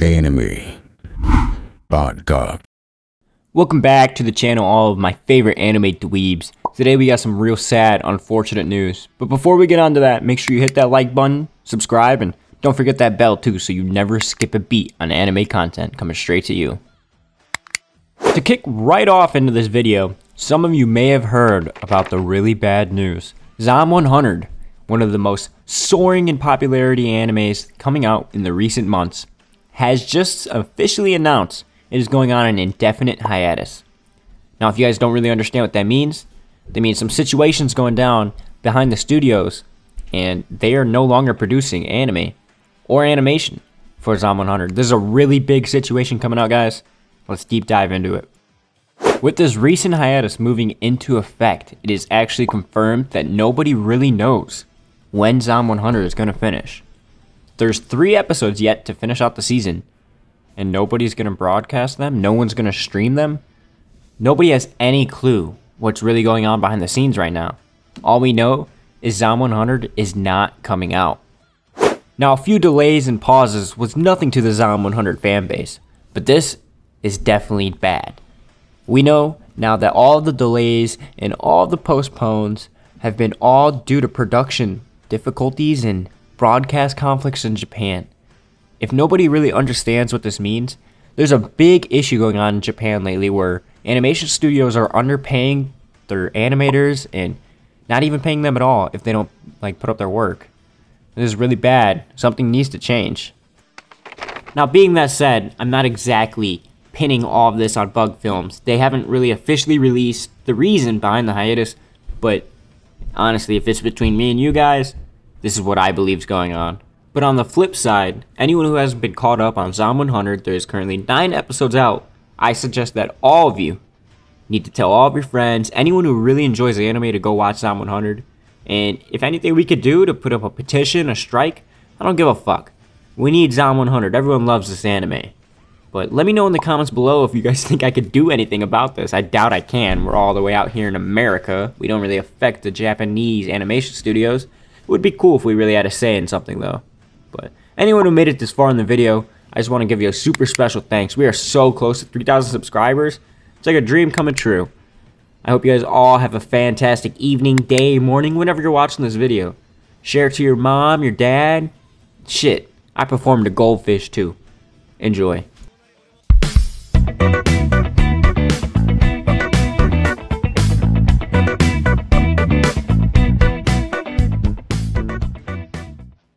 Anime Podcast. Welcome back to the channel, all of my favorite anime dweebs. Today we got some real sad, unfortunate news. But before we get on to that, make sure you hit that like button, subscribe, and don't forget that bell too so you never skip a beat on anime content coming straight to you. To kick right off into this video, some of you may have heard about the really bad news. Zom 100, one of the most soaring in popularity animes coming out in the recent months, has just officially announced it is going on an indefinite hiatus. Now, if you guys don't really understand what that means, that means some situations going down behind the studios, and they are no longer producing anime or animation for Zom 100. This is a really big situation coming out, guys. Let's deep dive into it. With this recent hiatus moving into effect, it is actually confirmed that nobody really knows when Zom 100 is going to finish. There's three episodes yet to finish out the season, and nobody's going to broadcast them. No one's going to stream them. Nobody has any clue what's really going on behind the scenes right now. All we know is Zom 100 is not coming out. Now, a few delays and pauses was nothing to the Zom 100 fanbase, but this is definitely bad. We know now that all the delays and all the postpones have been all due to production difficulties and broadcast conflicts in Japan. If nobody really understands what this means, there's a big issue going on in Japan lately where animation studios are underpaying their animators and not even paying them at all if they don't like put up their work. This is really bad. Something needs to change. Now, being that said, I'm not exactly pinning all of this on Bug Films. They haven't really officially released the reason behind the hiatus, but honestly, if it's between me and you guys, this is what I believe is going on. But on the flip side, anyone who hasn't been caught up on Zom 100, there is currently 9 episodes out. I suggest that all of you need to tell all of your friends, anyone who really enjoys the anime to go watch Zom 100. And if anything we could do to put up a petition, a strike, I don't give a fuck. We need Zom 100. Everyone loves this anime. But let me know in the comments below if you guys think I could do anything about this. I doubt I can. We're all the way out here in America. We don't really affect the Japanese animation studios. It would be cool if we really had a say in something though. But anyone who made it this far in the video, I just want to give you a super special thanks. We are so close to 3,000 subscribers. It's like a dream coming true. I hope you guys all have a fantastic evening, day, morning, whenever you're watching this video. Share it to your mom, your dad. Shit, I performed a goldfish too. Enjoy.